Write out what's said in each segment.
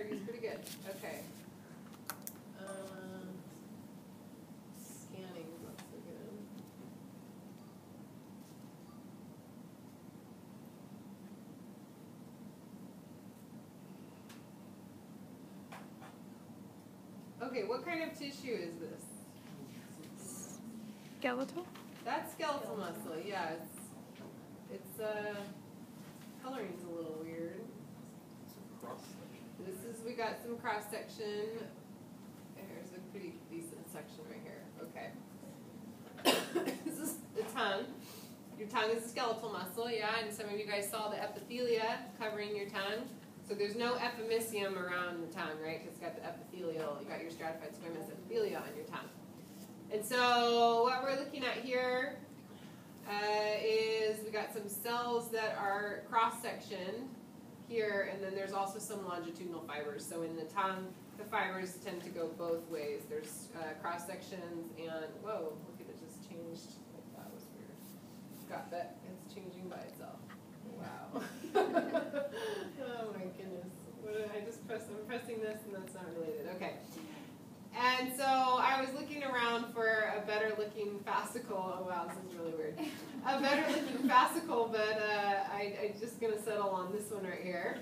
Clarity's pretty good. Okay. Um, scanning not so good. Okay, what kind of tissue is this? Skeletal? That's skeletal muscle, yeah, it's, it's, uh, coloring's a little weird. This is, we got some cross section. There's a pretty decent section right here, okay. This is the tongue. Your tongue is a skeletal muscle, yeah, and some of you guys saw the epithelia covering your tongue. So there's no epimysium around the tongue, right? Because it's got the epithelial, you got your stratified squamous epithelia on your tongue. And so what we're looking at here uh, is we got some cells that are cross-sectioned here, and then there's also some longitudinal fibers. So in the tongue, the fibers tend to go both ways. There's uh, cross-sections and, whoa, look at it just changed. Like that was weird. Got that, it's changing by itself. Wow. oh my goodness. What I just press, I'm pressing this and that's not related. Okay. And so I was looking around for a better looking fascicle. Oh wow, this is really weird. A better looking fascicle, but uh, I, I'm just going to settle on this one right here.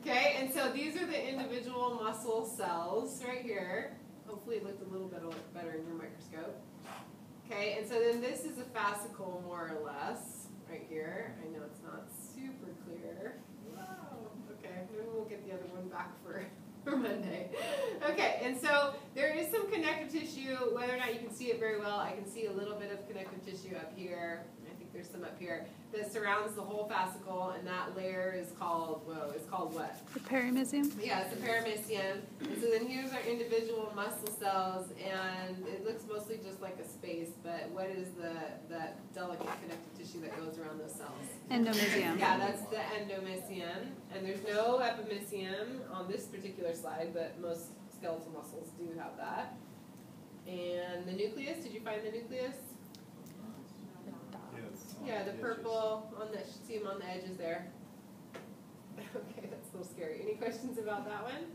Okay, and so these are the individual muscle cells right here. Hopefully it looked a little bit better in your microscope. Okay, and so then this is a fascicle more or less right here. I know it's not super clear. Wow. Okay, maybe we'll get the other one back for for Monday. Okay, and so there is some connective tissue. Whether or not you can see it very well, I can see a little bit of connective tissue up here. I think there's some up here that surrounds the whole fascicle, and that layer is called whoa, it's called what? The perimysium? Yeah, it's the perimysium. And so then here's our individual muscle cells, and it looks mostly just like a space. But what is the that delicate connective tissue that goes around those cells? Endomysium. Yeah, that's the endomysium. And there's no epimysium on this particular slide, but most skeletal muscles do have that. And the nucleus, did you find the nucleus? Yeah, the purple on the, see them on the edges there. Okay, that's a little scary. Any questions about that one?